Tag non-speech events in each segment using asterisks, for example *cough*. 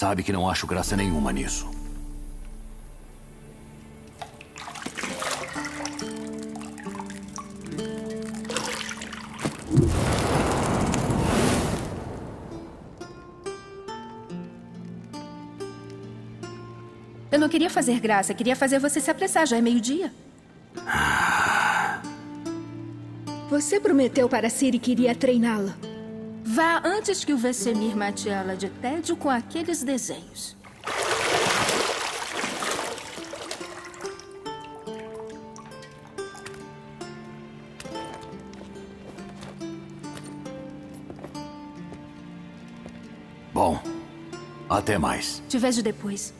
Sabe que não acho graça nenhuma nisso. Eu não queria fazer graça, queria fazer você se apressar. Já é meio-dia. Você prometeu para Siri que iria treiná-la. Vá antes que o Vesemir mate ela de tédio com aqueles desenhos. Bom, até mais. Te vejo depois.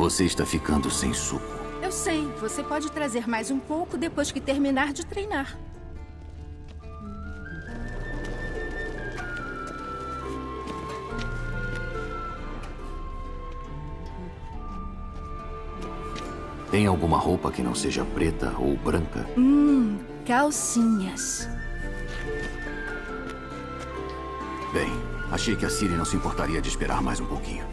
Você está ficando sem suco. Eu sei, você pode trazer mais um pouco depois que terminar de treinar. Tem alguma roupa que não seja preta ou branca? Hum, calcinhas. Bem, achei que a Siri não se importaria de esperar mais um pouquinho.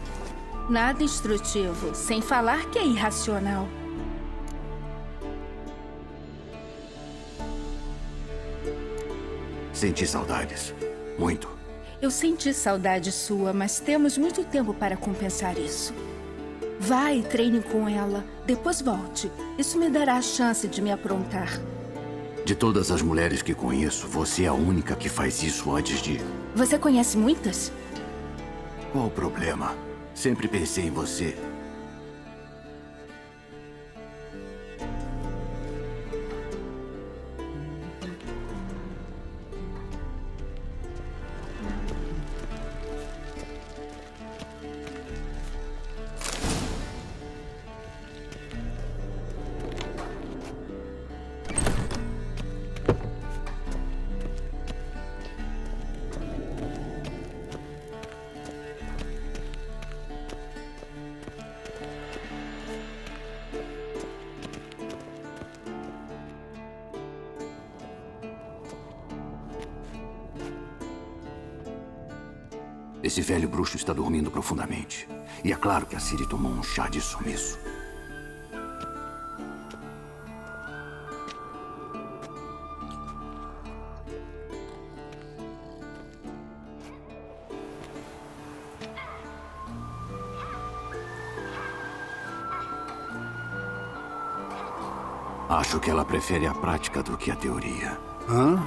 Nada instrutivo, sem falar que é irracional. Senti saudades. Muito. Eu senti saudade sua, mas temos muito tempo para compensar isso. Vá e treine com ela. Depois volte. Isso me dará a chance de me aprontar. De todas as mulheres que conheço, você é a única que faz isso antes de. Você conhece muitas? Qual o problema? Sempre pensei em você. Esse velho bruxo está dormindo profundamente. E é claro que a Siri tomou um chá de sumiço. Acho que ela prefere a prática do que a teoria. Hã?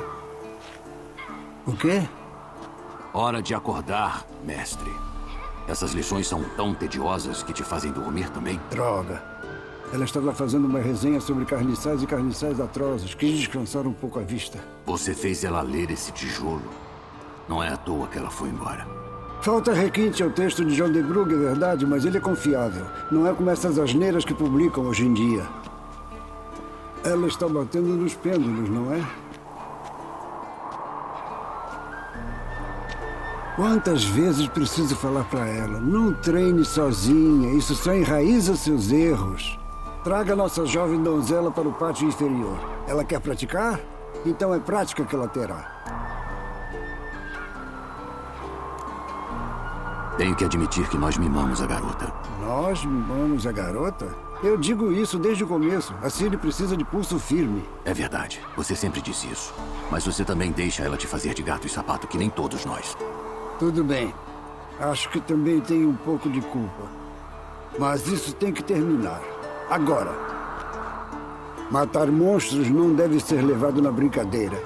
O quê? Hora de acordar, mestre. Essas lições são tão tediosas que te fazem dormir também? Droga. Ela estava fazendo uma resenha sobre carniçais e carniçais atrozes. Quis descansar um pouco a vista. Você fez ela ler esse tijolo. Não é à toa que ela foi embora. Falta requinte ao texto de John de Brugge, é verdade, mas ele é confiável. Não é como essas asneiras que publicam hoje em dia. Ela está batendo nos pêndulos, não é? Quantas vezes preciso falar para ela? Não treine sozinha, isso só enraiza seus erros. Traga nossa jovem donzela para o pátio inferior. Ela quer praticar? Então é prática que ela terá. Tenho que admitir que nós mimamos a garota. Nós mimamos a garota? Eu digo isso desde o começo. A Cine precisa de pulso firme. É verdade. Você sempre disse isso. Mas você também deixa ela te fazer de gato e sapato, que nem todos nós. Tudo bem. Acho que também tenho um pouco de culpa. Mas isso tem que terminar. Agora. Matar monstros não deve ser levado na brincadeira.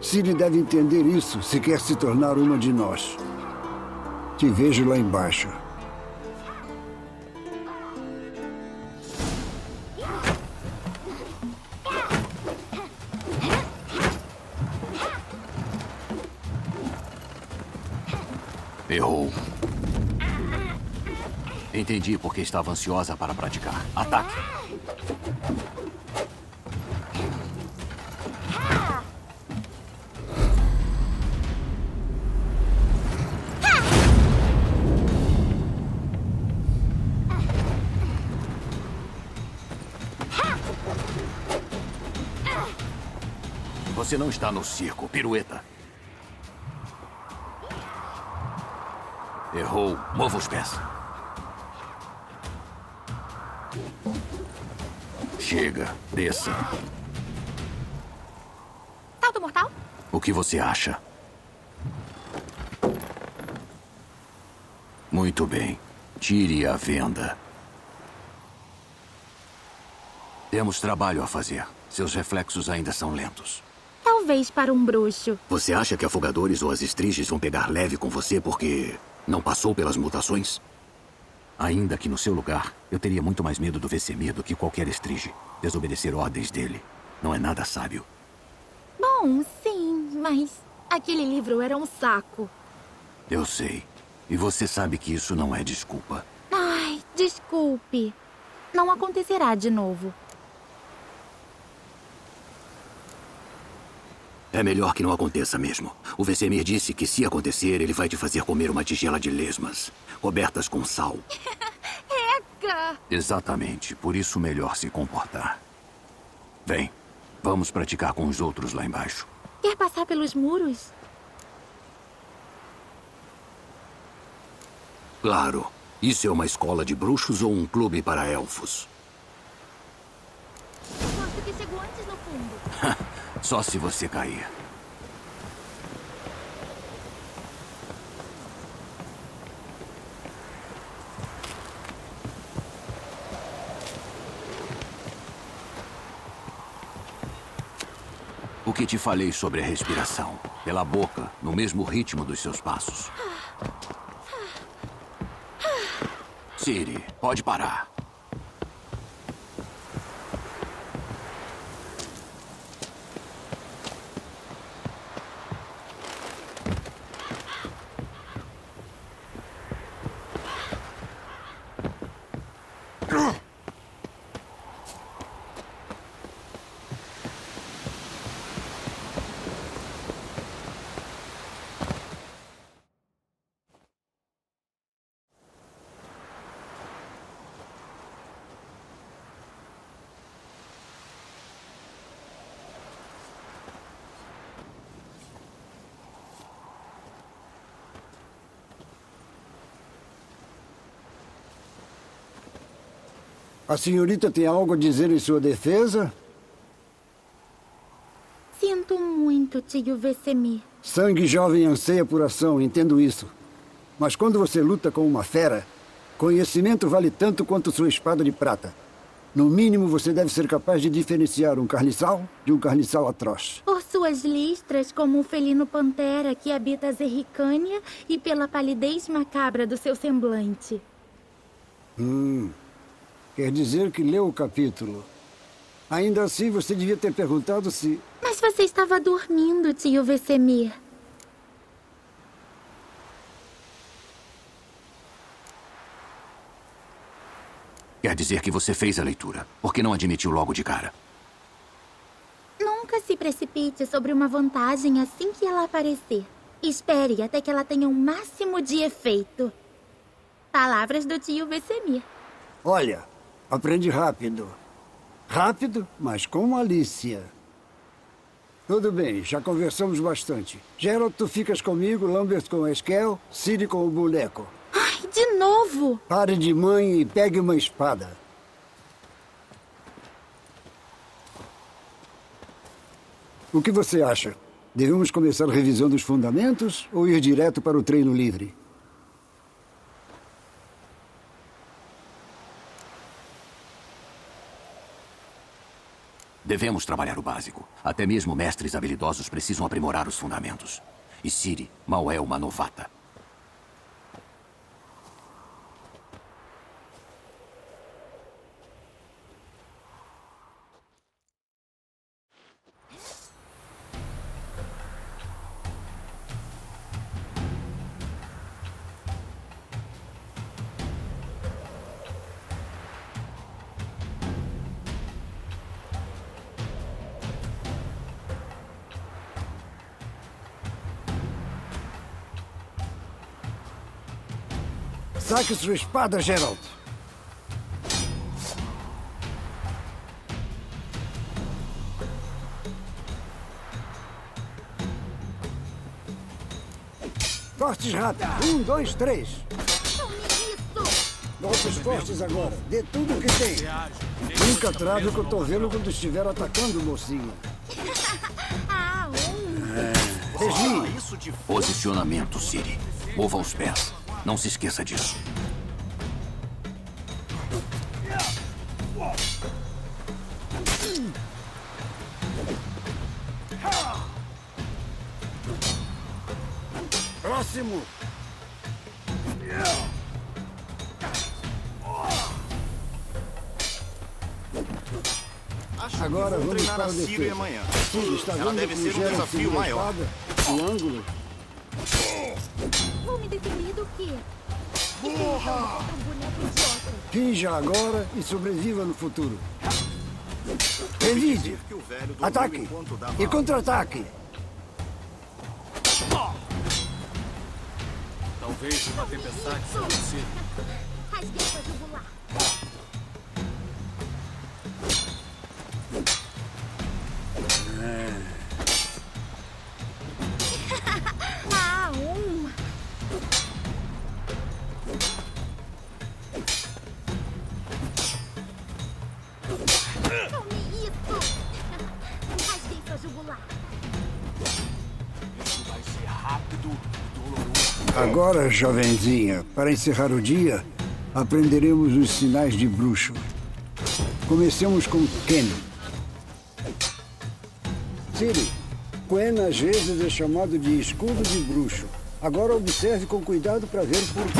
Cine deve entender isso se quer se tornar uma de nós. Te vejo lá embaixo. Entendi porque estava ansiosa para praticar. Ataque. Você não está no circo. Pirueta. Errou. Mova os pés. Chega. Desça. Salto mortal? O que você acha? Muito bem. Tire a venda. Temos trabalho a fazer. Seus reflexos ainda são lentos. Talvez para um bruxo. Você acha que afogadores ou as estriges vão pegar leve com você porque não passou pelas mutações? Ainda que no seu lugar, eu teria muito mais medo do Vesemir do que qualquer estrige. Desobedecer ordens dele não é nada sábio. Bom, sim, mas aquele livro era um saco. Eu sei. E você sabe que isso não é desculpa. Ai, desculpe. Não acontecerá de novo. É melhor que não aconteça mesmo. O Vesemir disse que se acontecer, ele vai te fazer comer uma tigela de lesmas, cobertas com sal. *laughs* Eca! Exatamente. Por isso, melhor se comportar. Vem, vamos praticar com os outros lá embaixo. Quer passar pelos muros? Claro. Isso é uma escola de bruxos ou um clube para elfos? Gosto que chegou antes no fundo. *laughs* Só se você cair. O que te falei sobre a respiração? Pela boca, no mesmo ritmo dos seus passos. Siri, pode parar. A senhorita tem algo a dizer em sua defesa? Sinto muito, tio Vesemir. Sangue jovem anseia por ação, entendo isso. Mas quando você luta com uma fera, conhecimento vale tanto quanto sua espada de prata. No mínimo, você deve ser capaz de diferenciar um carniçal de um carniçal atroz. Por suas listras, como um felino pantera que habita a Zerricânia e pela palidez macabra do seu semblante. Hum. Quer dizer que leu o capítulo. Ainda assim, você devia ter perguntado se... Mas você estava dormindo, tio Vesemir. Quer dizer que você fez a leitura. Por que não admitiu logo de cara? Nunca se precipite sobre uma vantagem assim que ela aparecer. Espere até que ela tenha o um máximo de efeito. Palavras do tio Vesemir. Olha, aprende rápido. Rápido, mas com malícia. Tudo bem, já conversamos bastante. Gerald, tu ficas comigo, Lambert com a Esquel, Siri com o boneco. Ai, de novo! Pare de mãe e pegue uma espada. O que você acha? Devemos começar revisando os fundamentos ou ir direto para o treino livre? Devemos trabalhar o básico. Até mesmo mestres habilidosos precisam aprimorar os fundamentos. E Siri mal é uma novata. Saque sua espada, Gerald. Cortes rápidos. Um, dois, três. Golpes fortes agora. Dê tudo o que tem. Nunca trave o cotovelo quando estiver atacando, mocinho. ah, um. É. Desvie. Posicionamento, Siri. Mova os pés. Não se esqueça disso. Agora vamos para o defesa. amanhã. Sim, está Ela vendo deve ser um desafio a maior. espada? O ângulo. Vou me defender do quê? Porra! Um. Finja agora e sobreviva no futuro. Revide. Que Ataque. E contra-ataque. Talvez uma tempestade seja possível. Rasguei sua jugular. Agora, jovenzinha, para encerrar o dia, aprenderemos os sinais de bruxo. Comecemos com Ken. Siri, Quen às vezes é chamado de escudo de bruxo. Agora observe com cuidado para ver por quê.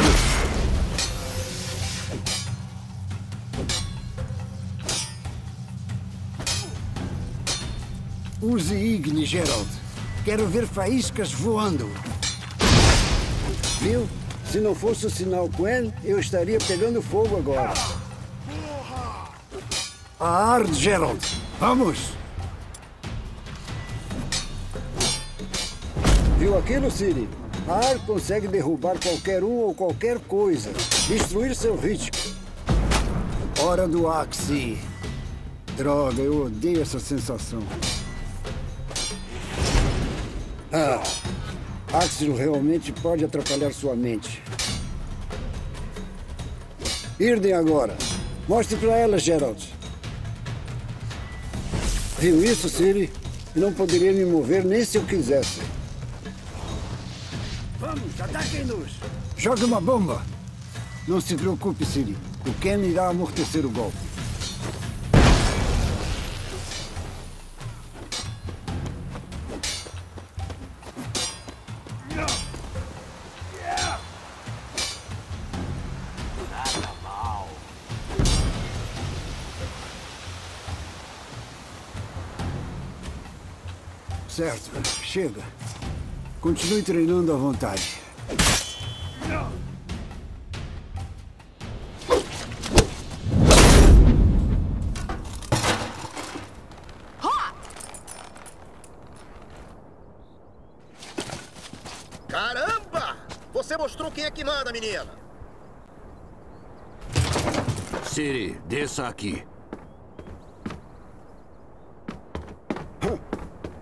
Use Igni, Gerald. Quero ver faíscas voando. Viu? Se não fosse o sinal Quen, eu estaria pegando fogo agora. A Ard, Gerald. Vamos! Viu aquilo, Siri? A Ard consegue derrubar qualquer um ou qualquer coisa. Destruir seu ritmo. Hora do Axie. Droga, eu odeio essa sensação. Ah, Axel realmente pode atrapalhar sua mente. Irden agora. Mostre pra ela, Gerald. Viu isso, Siri? Não poderia me mover nem se eu quisesse. Vamos, ataquem-nos! Jogue uma bomba! Não se preocupe, Siri. O Ken irá amortecer o golpe. Certo, chega. Continue treinando à vontade. Caramba! Você mostrou quem é que manda, menina. Siri, desça aqui.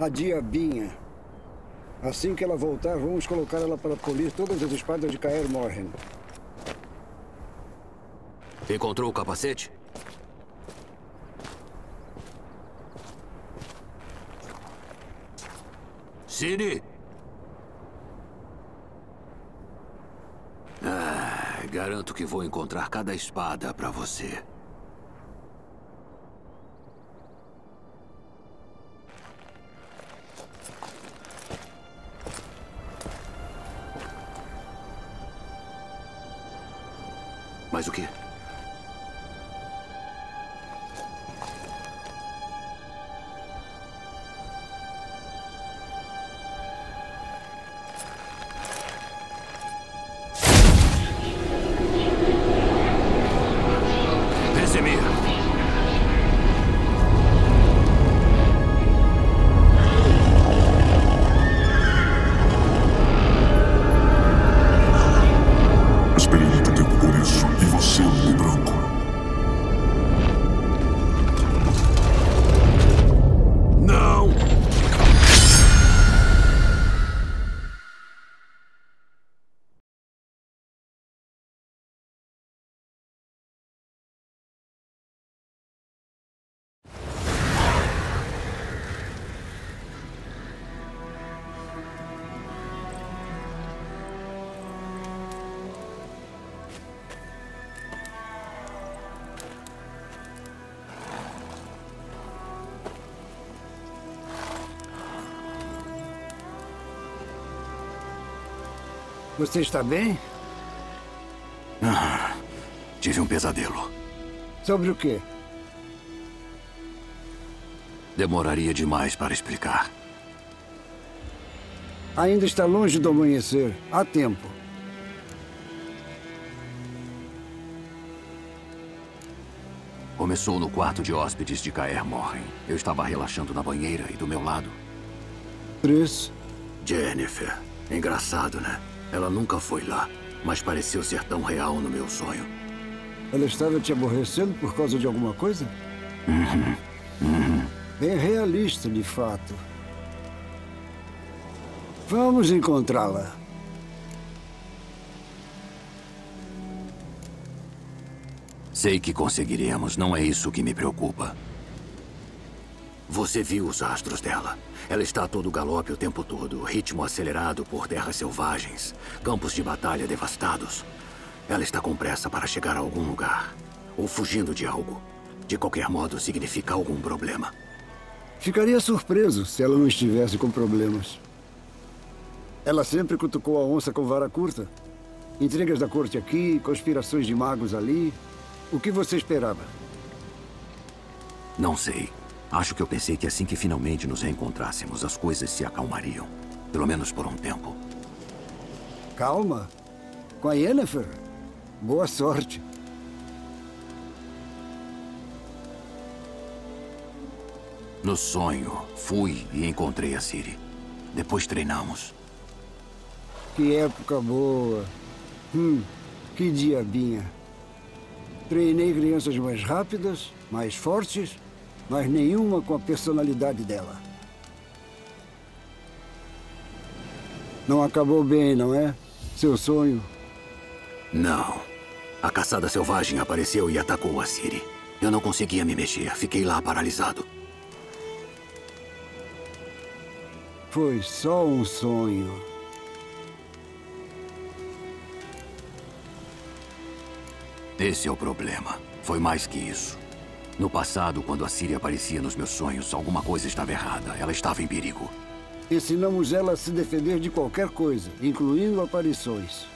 A diabinha. Assim que ela voltar, vamos colocar ela para polir todas as espadas de Caer Morhen. Encontrou o capacete? Siri! Ah, garanto que vou encontrar cada espada para você. Você está bem? Tive um pesadelo. Sobre o quê? Demoraria demais para explicar. Ainda está longe do amanhecer. Há tempo. Começou no quarto de hóspedes de Caer Morren. Eu estava relaxando na banheira e do meu lado, Três. Jennifer. Engraçado, né? Ela nunca foi lá, mas pareceu ser tão real no meu sonho. Ela estava te aborrecendo por causa de alguma coisa? Bem realista, de fato. Vamos encontrá-la. Sei que conseguiremos, não é isso que me preocupa. Você viu os astros dela. Ela está a todo galope o tempo todo, ritmo acelerado por terras selvagens, campos de batalha devastados. Ela está com pressa para chegar a algum lugar, ou fugindo de algo. De qualquer modo, significa algum problema. Ficaria surpreso se ela não estivesse com problemas. Ela sempre cutucou a onça com vara curta. Intrigas da corte aqui, conspirações de magos ali. O que você esperava? Não sei. Acho que eu pensei que assim que finalmente nos reencontrássemos, as coisas se acalmariam. Pelo menos por um tempo. Calma. Com a Yennefer? Boa sorte. No sonho, fui e encontrei a Siri. Depois treinamos. Que época boa. Hum, que diabinha. Treinei crianças mais rápidas, mais fortes, mas nenhuma com a personalidade dela. Não acabou bem, não é? Seu sonho. Não. A caçada selvagem apareceu e atacou a Siri. Eu não conseguia me mexer. Fiquei lá paralisado. Foi só um sonho. Esse é o problema. Foi mais que isso. No passado, quando a Siri aparecia nos meus sonhos, alguma coisa estava errada. Ela estava em perigo. Ensinamos ela a se defender de qualquer coisa, incluindo aparições.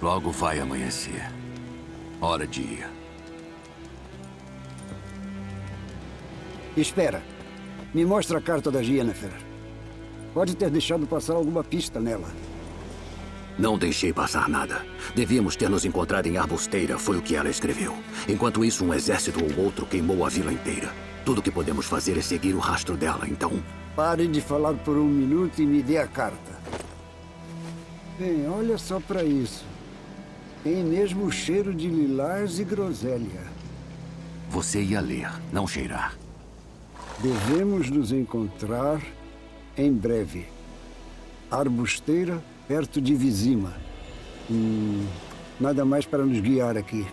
Logo vai amanhecer. Hora de ir. Espera. Me mostra a carta da Jennifer. Pode ter deixado passar alguma pista nela. Não deixei passar nada. Devíamos ter nos encontrado em Arbusteira, foi o que ela escreveu. Enquanto isso, um exército ou outro queimou a vila inteira. Tudo que podemos fazer é seguir o rastro dela, então... Pare de falar por um minuto e me dê a carta. Bem, olha só para isso. Tem mesmo o cheiro de lilás e groselha. Você ia ler, não cheirar. Devemos nos encontrar em breve. Arbusteira, perto de Vizima. Hum, nada mais para nos guiar aqui.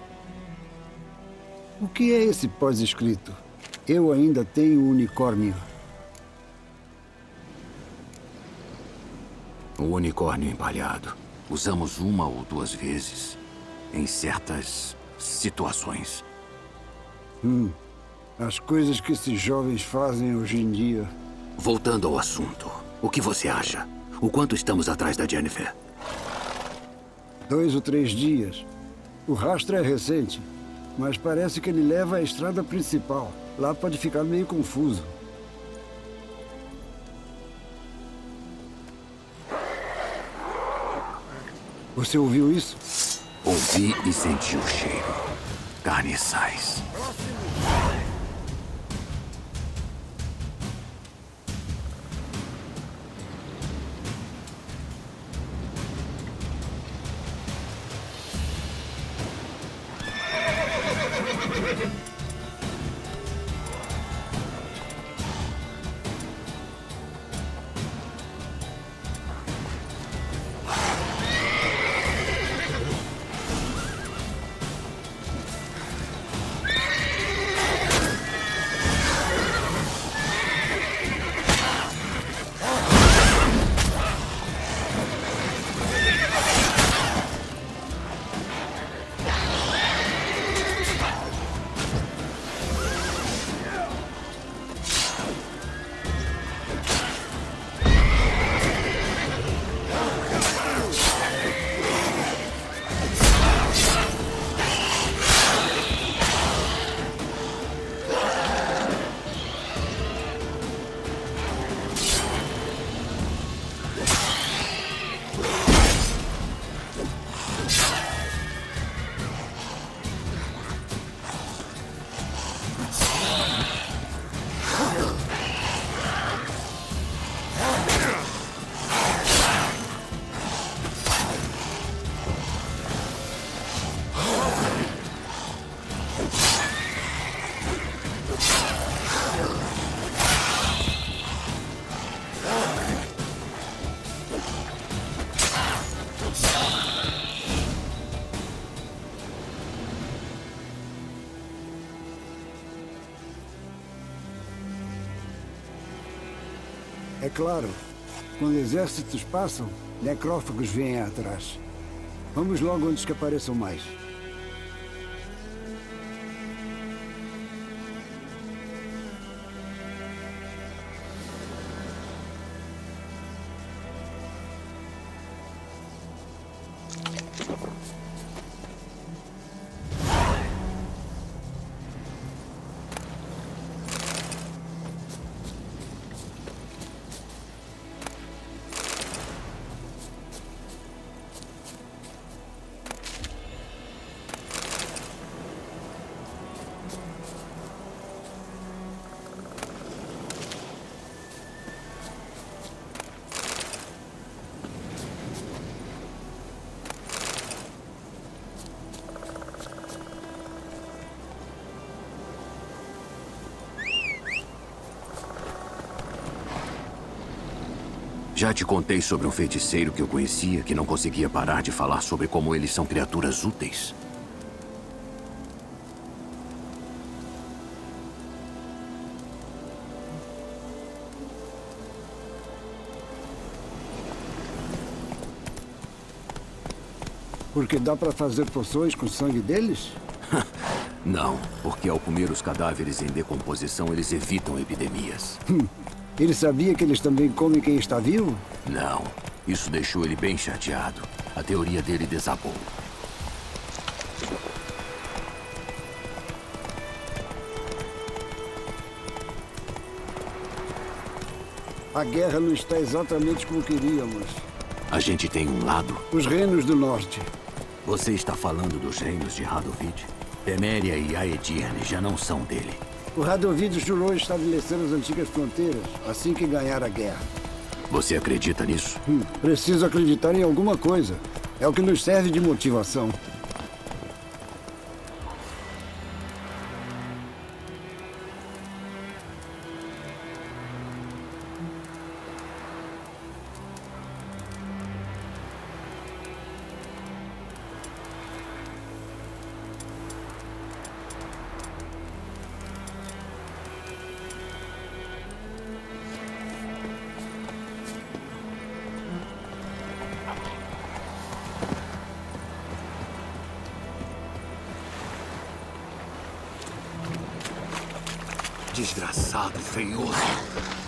O que é esse pós-escrito? Eu ainda tenho um unicórnio. O unicórnio empalhado. Usamos uma ou duas vezes. Em certas situações. Hum. As coisas que esses jovens fazem hoje em dia. Voltando ao assunto. O que você acha? O quanto estamos atrás da Jennifer? Dois ou três dias. O rastro é recente, mas parece que ele leva à estrada principal. Lá pode ficar meio confuso. Você ouviu isso? Ouvi e senti o cheiro. Carniçais. Claro, quando exércitos passam, necrófagos vêm atrás. Vamos logo antes que apareçam mais. Já te contei sobre um feiticeiro que eu conhecia que não conseguia parar de falar sobre como eles são criaturas úteis. Porque dá para fazer poções com o sangue deles? *laughs* Não, porque ao comer os cadáveres em decomposição, eles evitam epidemias. *laughs* Ele sabia que eles também comem quem está vivo? Não. Isso deixou ele bem chateado. A teoria dele desabou. A guerra não está exatamente como queríamos. A gente tem um lado. Os reinos do norte. Você está falando dos reinos de Radovid? Teméria e Aedirne já não são dele. O Radovid jurou estabelecer as antigas fronteiras assim que ganhar a guerra. Você acredita nisso? Hum, preciso acreditar em alguma coisa. É o que nos serve de motivação. Desgraçado, feioso.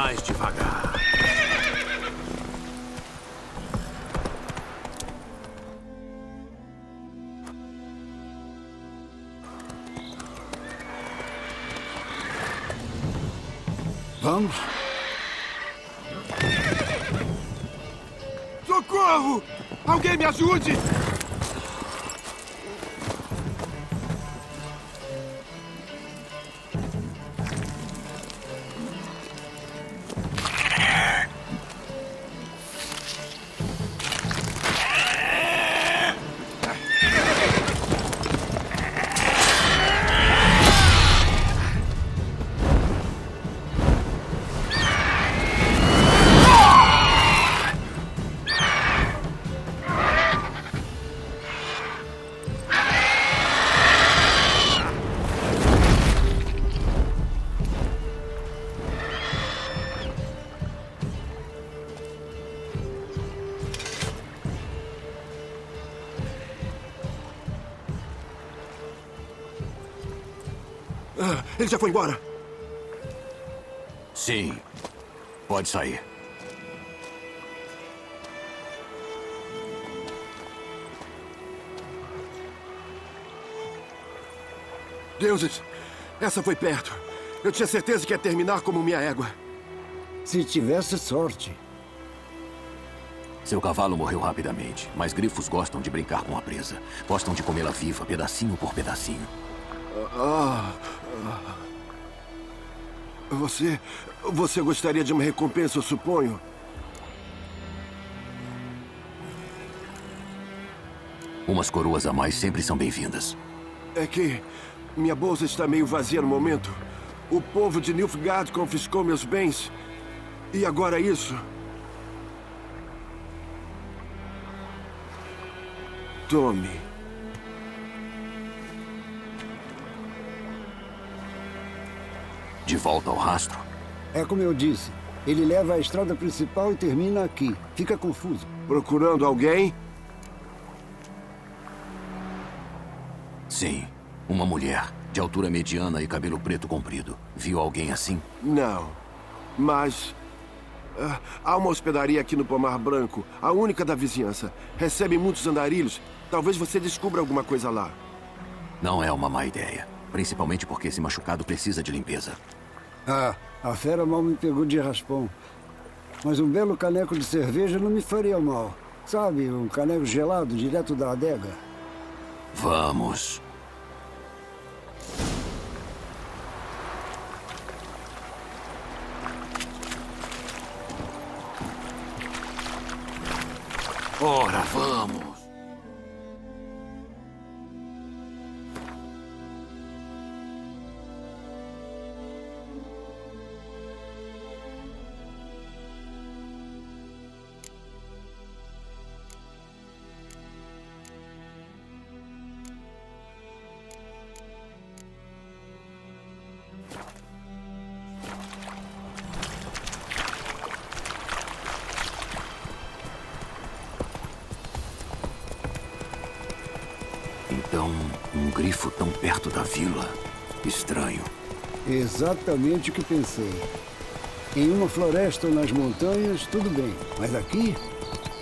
Mais devagar. Vamos? Socorro! Alguém me ajude! Ele já foi embora. Sim. Pode sair. Deuses, essa foi perto. Eu tinha certeza que ia terminar como minha égua. Se tivesse sorte. Seu cavalo morreu rapidamente, mas grifos gostam de brincar com a presa. Gostam de comê-la viva, pedacinho por pedacinho. Ah, ah. Você. Você gostaria de uma recompensa, eu suponho? Umas coroas a mais sempre são bem-vindas. É que minha bolsa está meio vazia no momento. O povo de Nilfgaard confiscou meus bens. E agora isso. Tome. Volta ao rastro? É como eu disse. Ele leva a estrada principal e termina aqui. Fica confuso. Procurando alguém? Sim. Uma mulher, de altura mediana e cabelo preto comprido. Viu alguém assim? Não. Mas. ah, há uma hospedaria aqui no Pomar Branco, a única da vizinhança. Recebe muitos andarilhos. Talvez você descubra alguma coisa lá. Não é uma má ideia. Principalmente porque esse machucado precisa de limpeza. Ah, a fera mal me pegou de raspão. Mas um belo caneco de cerveja não me faria mal. Sabe, um caneco gelado direto da adega. Vamos. Ora, vamos. Grifo tão perto da vila. Estranho. Exatamente o que pensei. Em uma floresta ou nas montanhas, tudo bem. Mas aqui?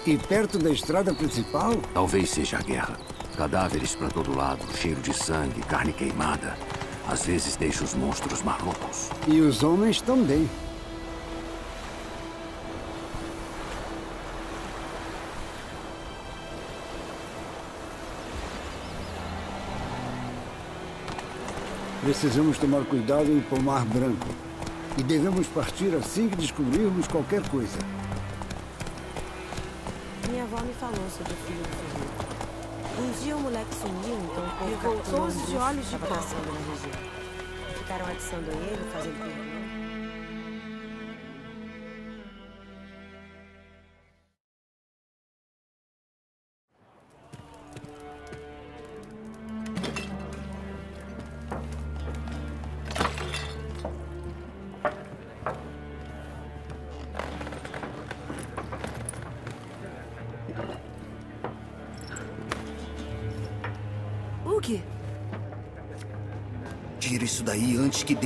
E perto da estrada principal? Talvez seja a guerra. Cadáveres para todo lado, cheiro de sangue, carne queimada. Às vezes deixa os monstros malucos. E os homens também. Precisamos tomar cuidado em Pomar Branco. E devemos partir assim que descobrirmos qualquer coisa. Minha avó me falou sobre o filho do Felipe. Um dia o moleque sumiu, então o povo E voltou os de olhos de caçando na região. Ficaram atiçando ele, fazendo perguntas.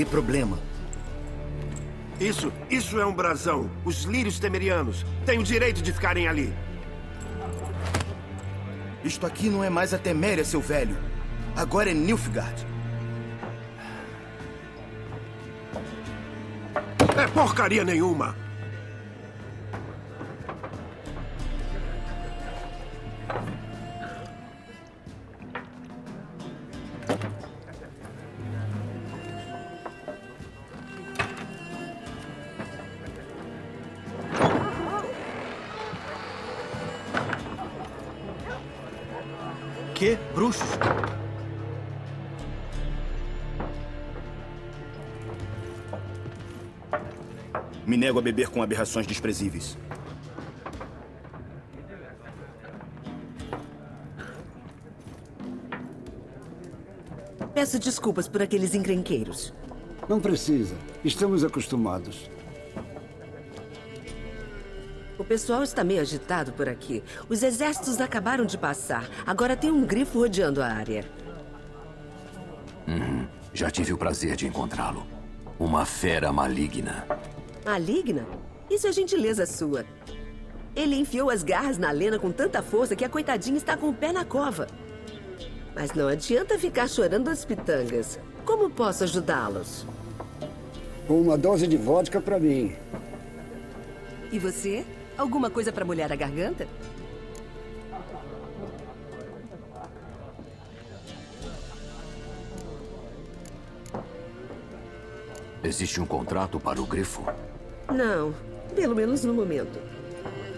Problema. Isso, isso é um brasão. Os lírios temerianos têm o direito de ficarem ali. Isto aqui não é mais a Teméria, seu velho. Agora é Nilfgaard. É porcaria nenhuma. Nego a beber com aberrações desprezíveis. Peço desculpas por aqueles encrenqueiros. Não precisa. Estamos acostumados. O pessoal está meio agitado por aqui. Os exércitos acabaram de passar. Agora tem um grifo rodeando a área. Uhum. Já tive o prazer de encontrá-lo. Uma fera maligna. Maligna? Isso é gentileza sua. Ele enfiou as garras na Lena com tanta força que a coitadinha está com o pé na cova. Mas não adianta ficar chorando as pitangas. Como posso ajudá-los? Com uma dose de vodka para mim. E você? Alguma coisa para molhar a garganta? Existe um contrato para o grifo? Não, pelo menos no momento.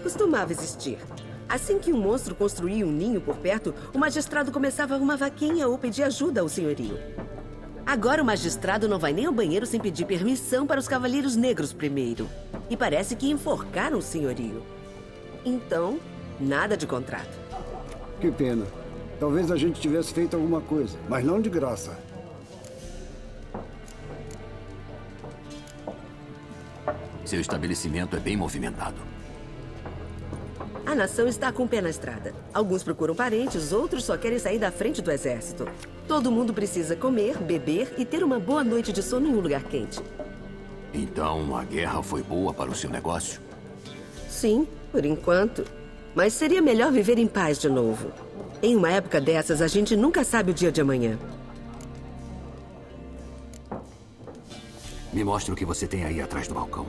Costumava existir. Assim que um monstro construía um ninho por perto, o magistrado começava uma vaquinha ou pedia ajuda ao senhorio. Agora o magistrado não vai nem ao banheiro sem pedir permissão para os cavaleiros negros primeiro. E parece que enforcaram o senhorio. Então, nada de contrato. Que pena. Talvez a gente tivesse feito alguma coisa, mas não de graça. Seu estabelecimento é bem movimentado. A nação está com o pé na estrada. Alguns procuram parentes, outros só querem sair da frente do exército. Todo mundo precisa comer, beber e ter uma boa noite de sono em um lugar quente. Então, a guerra foi boa para o seu negócio? Sim, por enquanto. Mas seria melhor viver em paz de novo. Em uma época dessas, a gente nunca sabe o dia de amanhã. Me mostre o que você tem aí atrás do balcão.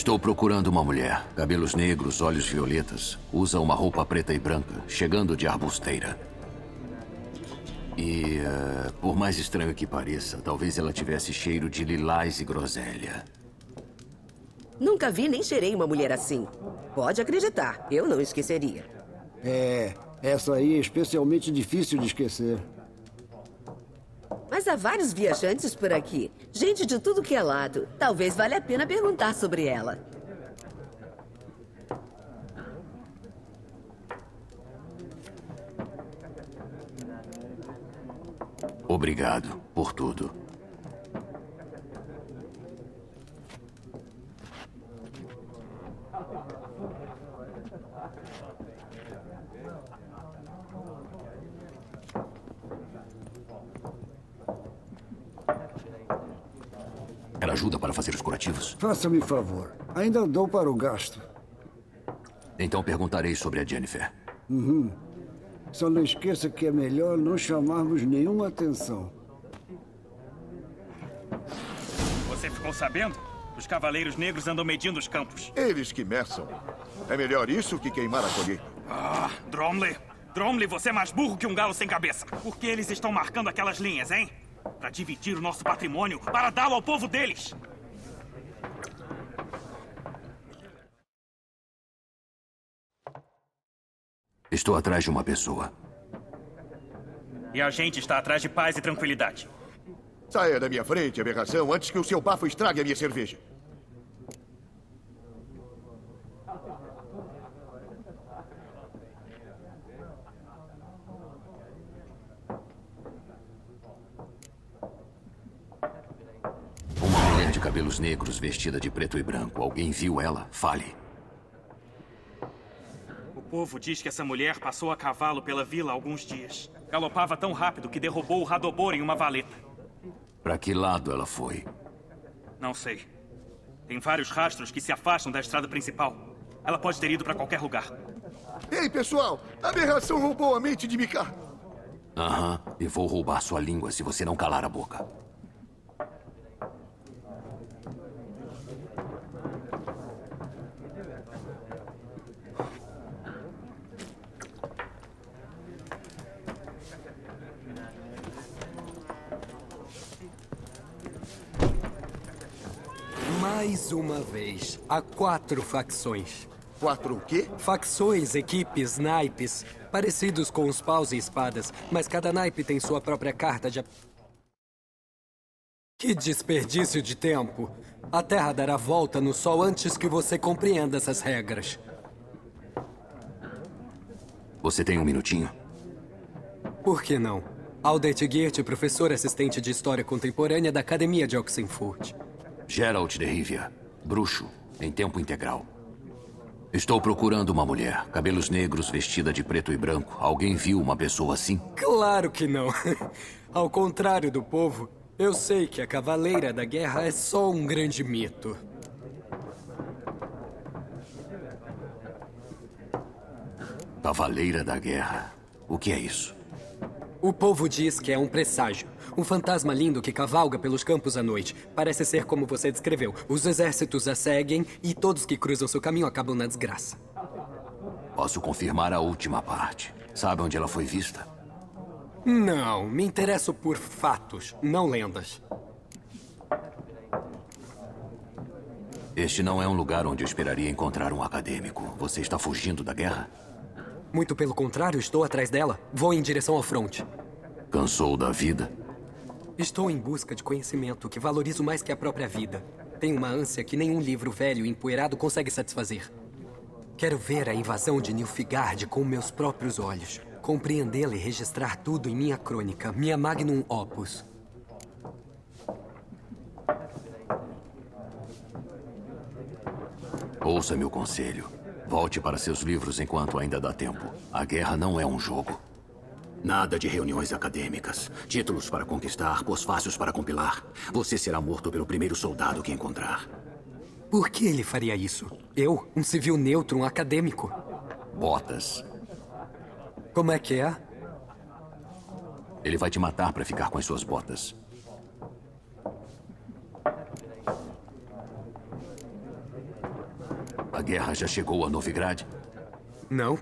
Estou procurando uma mulher. Cabelos negros, olhos violetas. Usa uma roupa preta e branca, chegando de arbusteira. E, uh, por mais estranho que pareça, talvez ela tivesse cheiro de lilás e groselha. Nunca vi nem cheirei uma mulher assim. Pode acreditar, eu não esqueceria. É, essa aí é especialmente difícil de esquecer. Mas há vários viajantes por aqui. Gente de tudo que é lado. Talvez valha a pena perguntar sobre ela. Obrigado por tudo. Ela ajuda para fazer os curativos? Faça-me favor. Ainda dou para o gasto. Então perguntarei sobre a Jennifer. Uhum. Só não esqueça que é melhor não chamarmos nenhuma atenção. Você ficou sabendo? Os cavaleiros negros andam medindo os campos. Eles que meçam. É melhor isso que queimar a colheita. Ah, Dromley. Dromley, você é mais burro que um galo sem cabeça. Por que eles estão marcando aquelas linhas, hein? Para dividir o nosso patrimônio, para dá-lo ao povo deles. Estou atrás de uma pessoa. E a gente está atrás de paz e tranquilidade. Saia da minha frente, aberração, antes que o seu bafo estrague a minha cerveja. Uma mulher de cabelos negros vestida de preto e branco. Alguém viu ela? Fale. O povo diz que essa mulher passou a cavalo pela vila há alguns dias. Galopava tão rápido que derrubou o Radobor em uma valeta. Para que lado ela foi? Não sei. Tem vários rastros que se afastam da estrada principal. Ela pode ter ido para qualquer lugar. Ei, pessoal! A aberração roubou a mente de Mika. Aham. E vou roubar sua língua se você não calar a boca. Mais uma vez, há quatro facções. Quatro o quê? Facções, equipes, naipes, parecidos com os paus e espadas, mas cada naipe tem sua própria carta de... Que desperdício de tempo! A Terra dará volta no Sol antes que você compreenda essas regras. Você tem um minutinho? Por que não? Aldert Geert, professor assistente de História Contemporânea da Academia de Oxenfurt. Geralt de Rivia, bruxo, em tempo integral. Estou procurando uma mulher, cabelos negros, vestida de preto e branco. Alguém viu uma pessoa assim? Claro que não. *laughs* Ao contrário do povo, eu sei que a Cavaleira da Guerra é só um grande mito. Cavaleira da Guerra. O que é isso? O povo diz que é um presságio. Um fantasma lindo que cavalga pelos campos à noite. Parece ser como você descreveu. Os exércitos a seguem e todos que cruzam seu caminho acabam na desgraça. Posso confirmar a última parte. Sabe onde ela foi vista? Não, me interesso por fatos, não lendas. Este não é um lugar onde eu esperaria encontrar um acadêmico. Você está fugindo da guerra? Muito pelo contrário, estou atrás dela. Vou em direção ao fronte. Cansou da vida? Estou em busca de conhecimento que valorizo mais que a própria vida. Tenho uma ânsia que nenhum livro velho e empoeirado consegue satisfazer. Quero ver a invasão de Nilfgaard com meus próprios olhos. Compreendê-la e registrar tudo em minha crônica, minha magnum opus. Ouça meu conselho. Volte para seus livros enquanto ainda dá tempo. A guerra não é um jogo. Nada de reuniões acadêmicas, títulos para conquistar, pós-fácios para compilar. Você será morto pelo primeiro soldado que encontrar. Por que ele faria isso? Eu, um civil neutro, um acadêmico? Botas. Como é que é? Ele vai te matar para ficar com as suas botas. A guerra já chegou a Novigrad? Não,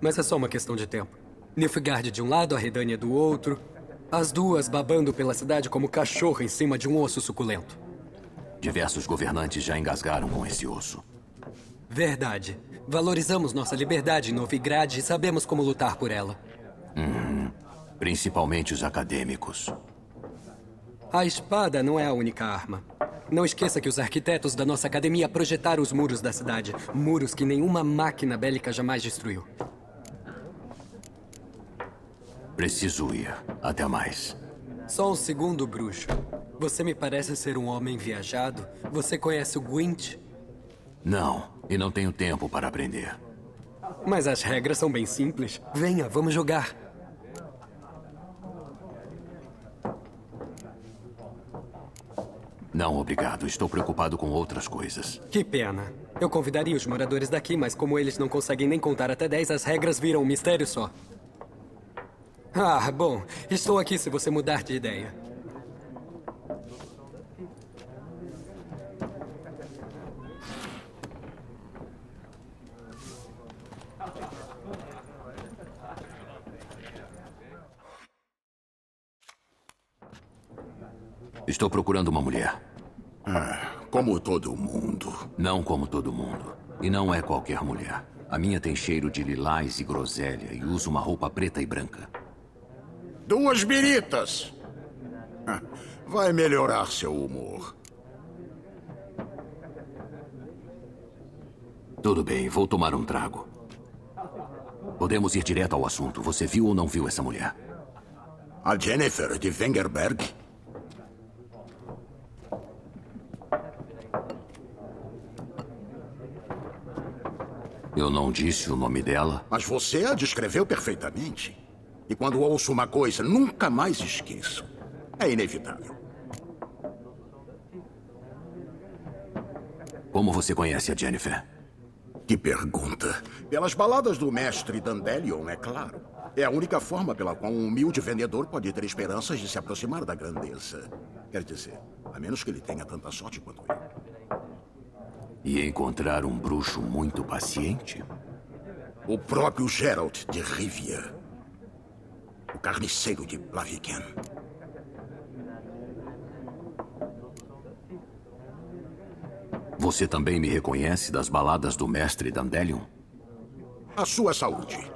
mas é só uma questão de tempo. Nilfgaard de um lado, a Redânia do outro. As duas babando pela cidade como cachorro em cima de um osso suculento. Diversos governantes já engasgaram com esse osso. Verdade. Valorizamos nossa liberdade em Novigrad e sabemos como lutar por ela. Uhum. Principalmente os acadêmicos. A espada não é a única arma. Não esqueça que os arquitetos da nossa academia projetaram os muros da cidade. Muros que nenhuma máquina bélica jamais destruiu. Preciso ir. Até mais. Só um segundo, bruxo. Você me parece ser um homem viajado. Você conhece o Gwent? Não, e não tenho tempo para aprender. Mas as regras são bem simples. Venha, vamos jogar. Não, obrigado. Estou preocupado com outras coisas. Que pena. Eu convidaria os moradores daqui, mas como eles não conseguem nem contar até 10, as regras viram um mistério só. Ah, bom. Estou aqui se você mudar de ideia. Estou procurando uma mulher. Ah, como todo mundo. Não como todo mundo. E não é qualquer mulher. A minha tem cheiro de lilás e groselha e usa uma roupa preta e branca. Duas biritas! Ah, Vai melhorar seu humor. Tudo bem, vou tomar um trago. Podemos ir direto ao assunto. Você viu ou não viu essa mulher? A Jennifer de Wengerberg? Eu não disse o nome dela. Mas você a descreveu perfeitamente. E quando ouço uma coisa, nunca mais esqueço. É inevitável. Como você conhece a Jennifer? Que pergunta. Pelas baladas do mestre Dandelion, é claro. É a única forma pela qual um humilde vendedor pode ter esperanças de se aproximar da grandeza. Quer dizer, a menos que ele tenha tanta sorte quanto eu. E encontrar um bruxo muito paciente? O próprio Geralt de Rivia. O carniceiro de Blaviken. Você também me reconhece das baladas do mestre Dandelion? A sua saúde.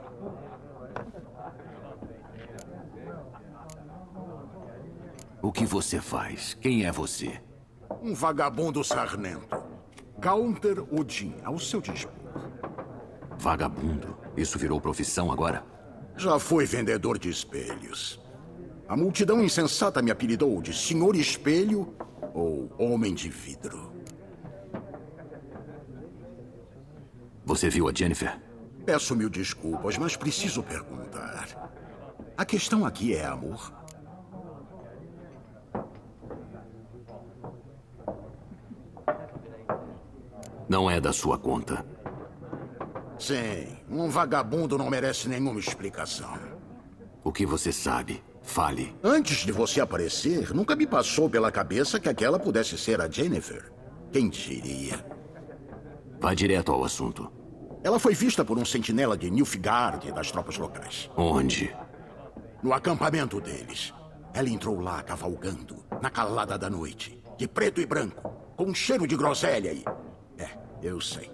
O que você faz? Quem é você? Um vagabundo sarnento. Counter Odin, ao seu dispor. Vagabundo? Isso virou profissão agora? Já fui vendedor de espelhos. A multidão insensata me apelidou de Senhor Espelho ou Homem de Vidro. Você viu a Jennifer? Peço mil desculpas, mas preciso perguntar. A questão aqui é amor? Não é da sua conta. Sim, um vagabundo não merece nenhuma explicação. O que você sabe? Fale. Antes de você aparecer, nunca me passou pela cabeça que aquela pudesse ser a Jennifer. Quem diria? Vá direto ao assunto. Ela foi vista por um sentinela de Nilfgaard das tropas locais. Onde? No acampamento deles. Ela entrou lá cavalgando, na calada da noite, de preto e branco, com um cheiro de groselha e. É, eu sei.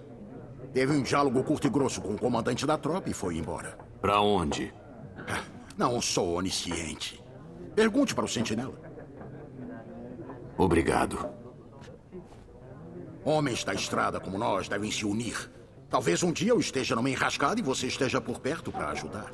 Teve um diálogo curto e grosso com o comandante da tropa e foi embora. Pra onde? Não sou onisciente. Pergunte para o sentinela. Obrigado. Homens da estrada como nós devem se unir. Talvez um dia eu esteja numa enrascada e você esteja por perto para ajudar.